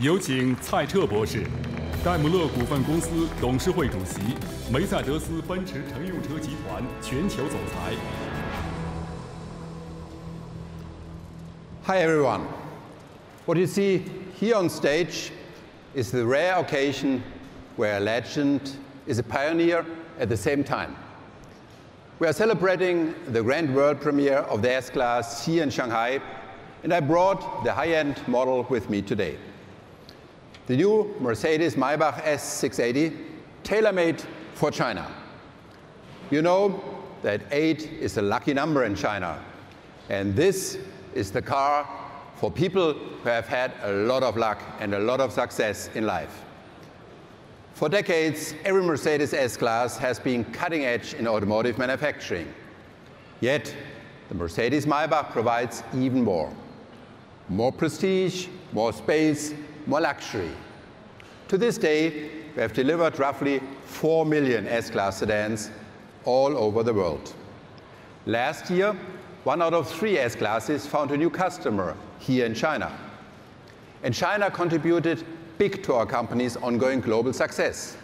有请蔡澈博士，戴姆勒股份公司董事会主席，梅赛德斯奔驰乘用车集团全球总裁。Hi everyone. What you see here on stage is the rare occasion where a legend is a pioneer at the same time. We are celebrating the grand world premiere of the S-Class here in Shanghai, and I brought the high-end model with me today. The new Mercedes-Maybach S680, tailor-made for China. You know that 8 is a lucky number in China, and this is the car for people who have had a lot of luck and a lot of success in life. For decades, every Mercedes S-Class has been cutting edge in automotive manufacturing. Yet, the Mercedes-Maybach provides even more. More prestige, more space, more luxury. To this day, we have delivered roughly 4 million S-Class sedans all over the world. Last year, one out of three S-Classes found a new customer here in China. And China contributed big to our company's ongoing global success.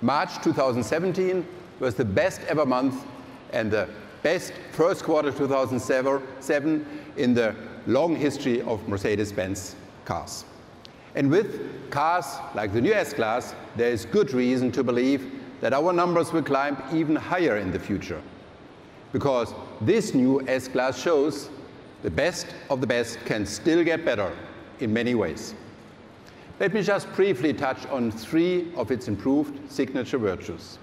March 2017 was the best ever month and the best first quarter 2007 in the long history of Mercedes-Benz cars. And with cars like the new S-Class, there is good reason to believe that our numbers will climb even higher in the future. Because this new S-Class shows the best of the best can still get better in many ways. Let me just briefly touch on three of its improved signature virtues.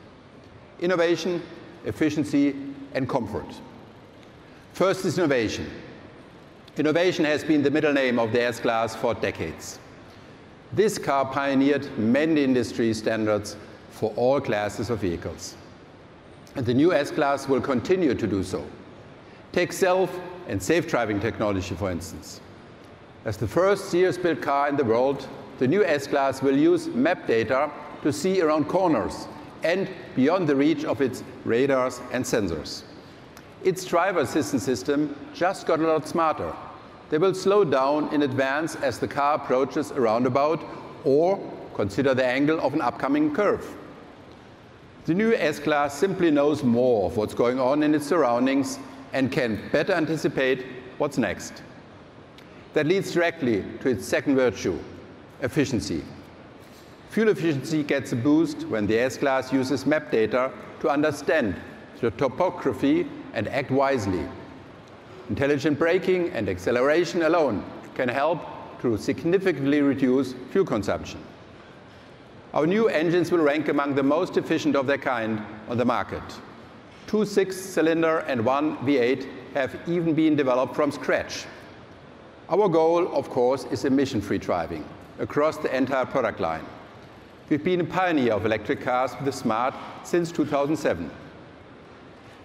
Innovation, efficiency, and comfort. First is innovation. Innovation has been the middle name of the S-Class for decades. This car pioneered many industry standards for all classes of vehicles. And the new S-Class will continue to do so. Take self and safe driving technology, for instance. As the first series-built car in the world, the new S-Class will use map data to see around corners and beyond the reach of its radars and sensors. Its driver assistance system just got a lot smarter. They will slow down in advance as the car approaches a roundabout or consider the angle of an upcoming curve. The new S-Class simply knows more of what's going on in its surroundings and can better anticipate what's next. That leads directly to its second virtue, efficiency. Fuel efficiency gets a boost when the S-Class uses map data to understand the topography and act wisely. Intelligent braking and acceleration alone can help to significantly reduce fuel consumption. Our new engines will rank among the most efficient of their kind on the market. Two six-cylinder and one V8 have even been developed from scratch. Our goal, of course, is emission-free driving across the entire product line. We've been a pioneer of electric cars with the Smart since 2007.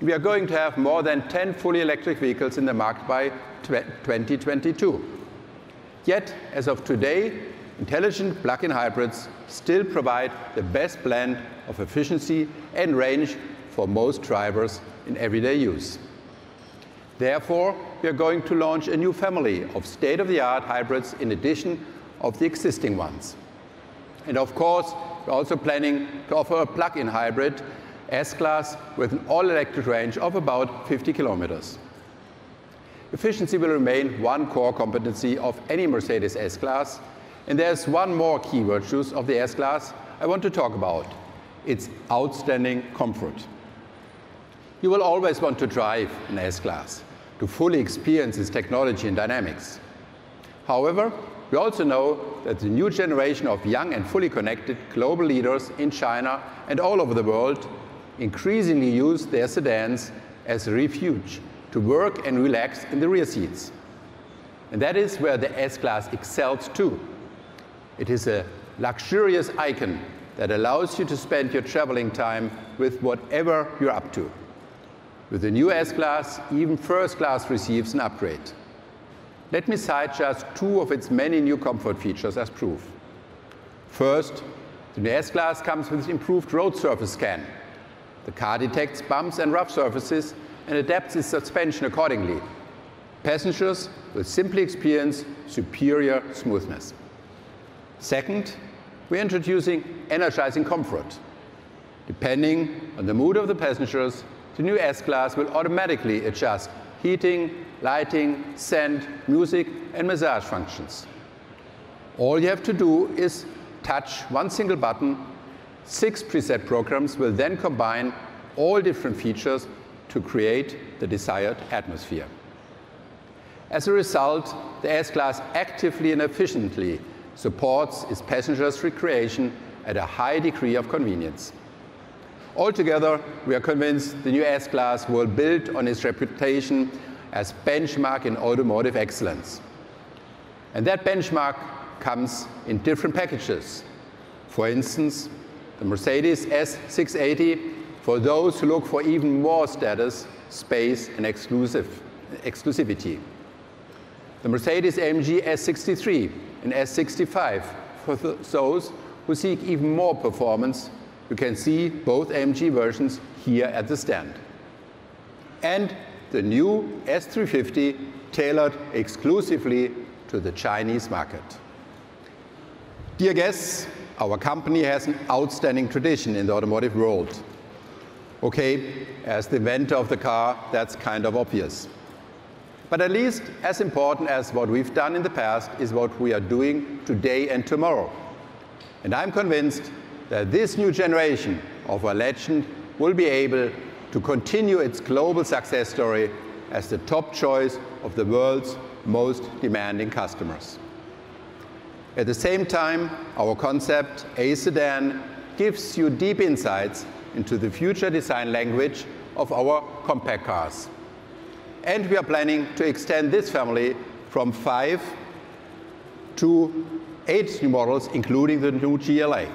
We are going to have more than 10 fully electric vehicles in the market by 2022. Yet, as of today, intelligent plug-in hybrids still provide the best blend of efficiency and range for most drivers in everyday use. Therefore, we are going to launch a new family of state-of-the-art hybrids in addition of the existing ones. And of course, we're also planning to offer a plug-in hybrid S-Class with an all-electric range of about 50 kilometers. Efficiency will remain one core competency of any Mercedes S-Class, and there's one more key virtue of the S-Class I want to talk about. It's outstanding comfort. You will always want to drive an S-Class to fully experience its technology and dynamics. However, we also know that the new generation of young and fully connected global leaders in China and all over the world increasingly use their sedans as a refuge to work and relax in the rear seats. And that is where the S-Class excels too. It is a luxurious icon that allows you to spend your traveling time with whatever you're up to. With the new S-Class, even first class receives an upgrade. Let me cite just two of its many new comfort features as proof. First, the new S-Class comes with improved road surface scan. The car detects bumps and rough surfaces and adapts its suspension accordingly. Passengers will simply experience superior smoothness. Second, we're introducing energizing comfort. Depending on the mood of the passengers, the new S-Class will automatically adjust heating, lighting, scent, music, and massage functions. All you have to do is touch one single button. Six preset programs will then combine all different features to create the desired atmosphere. As a result, the S-Class actively and efficiently supports its passengers' recreation at a high degree of convenience. Altogether, we are convinced the new S-Class will build on its reputation as benchmark in automotive excellence. And that benchmark comes in different packages. For instance, the Mercedes S680 for those who look for even more status, space, and exclusive, exclusivity. The Mercedes AMG S63 and S65 for those who seek even more performance you can see both AMG versions here at the stand. And the new S350 tailored exclusively to the Chinese market. Dear guests, our company has an outstanding tradition in the automotive world. Okay, as the inventor of the car, that's kind of obvious. But at least as important as what we've done in the past is what we are doing today and tomorrow. And I'm convinced that this new generation of a legend will be able to continue its global success story as the top choice of the world's most demanding customers. At the same time, our concept, A Sedan, gives you deep insights into the future design language of our compact cars. And we are planning to extend this family from five to eight new models, including the new GLA.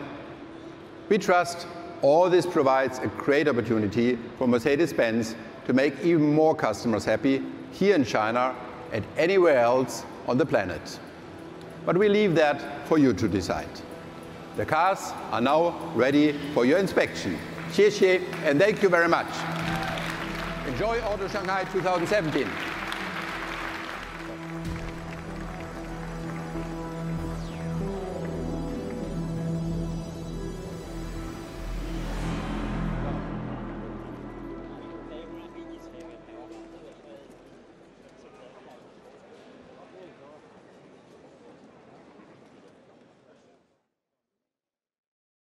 We trust all this provides a great opportunity for Mercedes-Benz to make even more customers happy here in China and anywhere else on the planet. But we leave that for you to decide. The cars are now ready for your inspection. Xie xie, and thank you very much. Enjoy Auto Shanghai 2017.